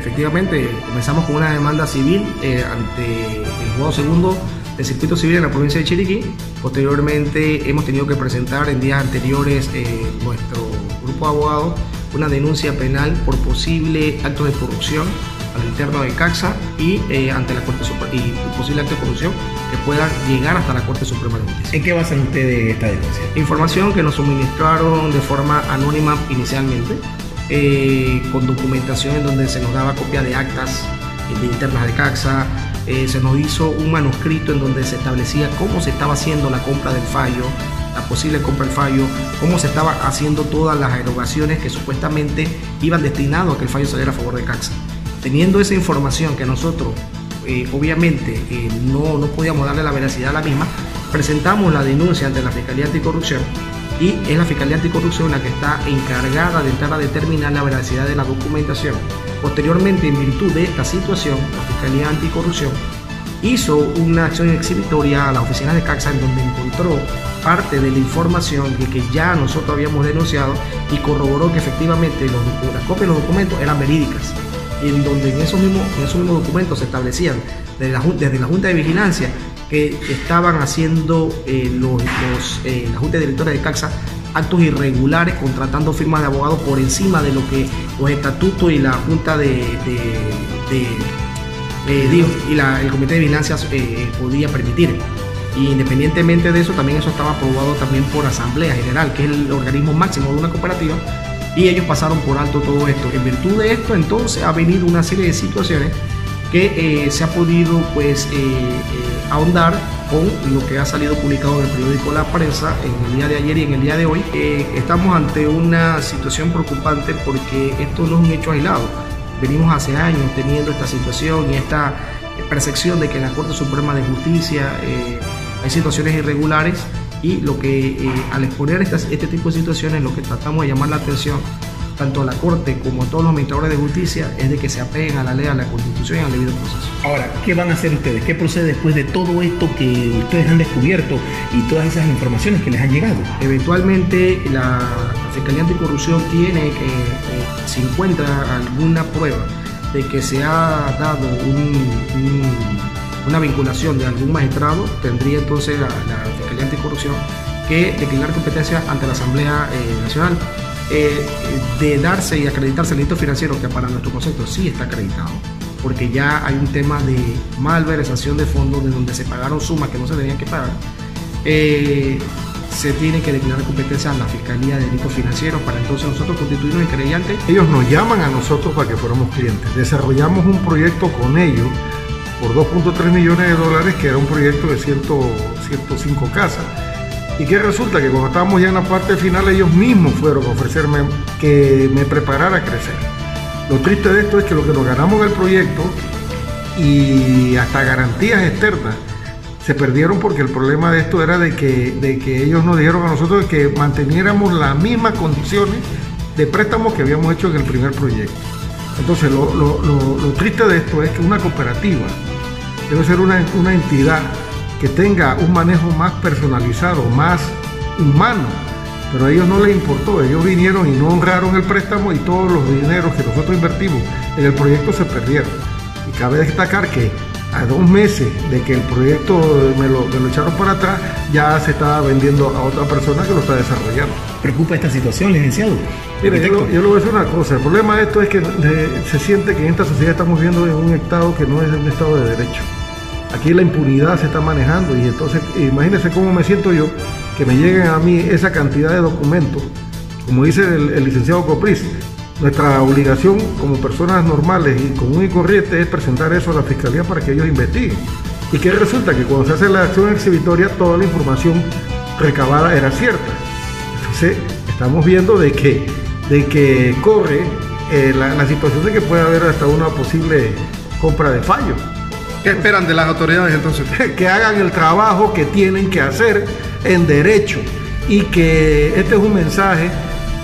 efectivamente comenzamos con una demanda civil eh, ante el juego segundo del circuito civil en la provincia de Chiriquí. Posteriormente hemos tenido que presentar en días anteriores eh, nuestro grupo de abogados una denuncia penal por posible actos de corrupción al interno de CAXA y eh, ante la Corte Suprema y posible acto de corrupción que puedan llegar hasta la Corte Suprema de Justicia. ¿En qué basan ustedes esta denuncia? Información que nos suministraron de forma anónima inicialmente, eh, con documentación en donde se nos daba copia de actas de internas de CAXA, eh, se nos hizo un manuscrito en donde se establecía cómo se estaba haciendo la compra del fallo, la posible compra del fallo, cómo se estaban haciendo todas las erogaciones que supuestamente iban destinados a que el fallo saliera a favor de CAXA. Teniendo esa información que nosotros eh, obviamente eh, no, no podíamos darle la veracidad a la misma, presentamos la denuncia ante la Fiscalía Anticorrupción y es la Fiscalía Anticorrupción la que está encargada de entrar a determinar la veracidad de la documentación. Posteriormente, en virtud de esta situación, la Fiscalía Anticorrupción hizo una acción exhibitoria a la oficina de CAXA en donde encontró parte de la información de que ya nosotros habíamos denunciado y corroboró que efectivamente las copias de los documentos eran verídicas en donde en esos mismos, en esos mismos documentos se establecían desde la, desde la Junta de Vigilancia que estaban haciendo eh, los, eh, la Junta de Directores de CAXA actos irregulares contratando firmas de abogados por encima de lo que los estatutos y la Junta de, de, eh, y la, el Comité de Vigilancia podía permitir. Y independientemente de eso, también eso estaba aprobado también por Asamblea General, que es el organismo máximo de una cooperativa, y ellos pasaron por alto todo esto. En virtud de esto, entonces ha venido una serie de situaciones que eh, se ha podido pues eh, eh, ahondar con lo que ha salido publicado en el periódico La Prensa en el día de ayer y en el día de hoy. estamos ante una situación preocupante porque esto no es un hecho aislado. Venimos hace años teniendo esta situación y esta percepción de que en la Corte Suprema de Justicia hay situaciones irregulares y lo que al exponer este tipo de situaciones lo que tratamos de llamar la atención tanto a la Corte como a todos los administradores de justicia, es de que se apeguen a la ley, a la Constitución y al debido proceso. Ahora, ¿qué van a hacer ustedes? ¿Qué procede después de todo esto que ustedes han descubierto y todas esas informaciones que les han llegado? Eventualmente, la Fiscalía Anticorrupción tiene que, eh, si encuentra alguna prueba de que se ha dado una vinculación de algún magistrado, tendría entonces la, Fiscalía Anticorrupción que declinar competencia ante la Asamblea eh, Nacional eh, de darse y acreditarse el delito financiero, que para nuestro concepto sí está acreditado, porque ya hay un tema de malversación de fondos de donde se pagaron sumas que no se tenían que pagar, eh, se tiene que declarar competencia a la Fiscalía de Delitos Financieros para entonces nosotros constituirnos en creyentes. Ellos nos llaman a nosotros para que fuéramos clientes. Desarrollamos un proyecto con ellos por 2.3 millones de dólares, que era un proyecto de 105 casas y que resulta que cuando estábamos ya en la parte final, ellos mismos fueron a ofrecerme que me preparara a crecer. Lo triste de esto es que lo que nos ganamos del proyecto y hasta garantías externas se perdieron porque el problema de esto era de que, de que ellos nos dijeron a nosotros que manteniéramos las mismas condiciones de préstamos que habíamos hecho en el primer proyecto. Entonces, lo, triste de esto es que una cooperativa debe ser una, una entidad que tenga un manejo más personalizado, más humano. Pero a ellos no les importó, ellos vinieron y no honraron el préstamo y todos los dineros que nosotros invertimos en el proyecto se perdieron. Y cabe destacar que a dos meses de que el proyecto me lo, echaron para atrás, ya se está vendiendo a otra persona que lo está desarrollando. ¿Preocupa esta situación, licenciado? Mire, yo, yo, le voy a decir una cosa. El problema de esto es que se siente que en esta sociedad estamos viviendo en un estado que no es un estado de derecho. Aquí la impunidad se está manejando y entonces imagínense cómo me siento yo que me lleguen a mí esa cantidad de documentos. Como dice el, licenciado Copris, nuestra obligación como personas normales y común y corriente es presentar eso a la fiscalía para que ellos investiguen. Y que resulta que cuando se hace la acción exhibitoria toda la información recabada era cierta. Entonces estamos viendo de que, de que corre eh, la, la situación de que puede haber hasta una posible compra de fallo. ¿Qué esperan de las autoridades entonces? que hagan el trabajo que tienen que hacer en derecho y que este es un mensaje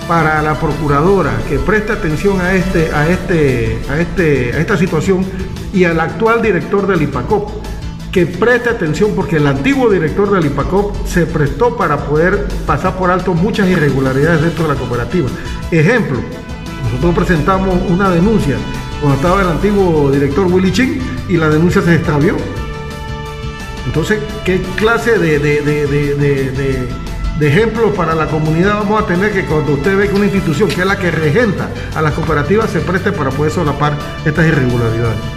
para la procuradora que preste atención a este a este a este a esta situación y al actual director del IPACOP que preste atención porque el antiguo director del IPACOP se prestó para poder pasar por alto muchas irregularidades dentro de la cooperativa. Ejemplo, nosotros presentamos una denuncia cuando estaba el antiguo director Willy Ching y la denuncia se extravió. Entonces, ¿qué clase de, de, de, de, ejemplos para la comunidad vamos a tener que cuando usted ve que una institución que es la que regenta a las cooperativas se preste para poder solapar estas irregularidades?